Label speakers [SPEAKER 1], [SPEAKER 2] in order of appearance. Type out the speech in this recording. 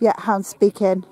[SPEAKER 1] Yeah, hound speaking.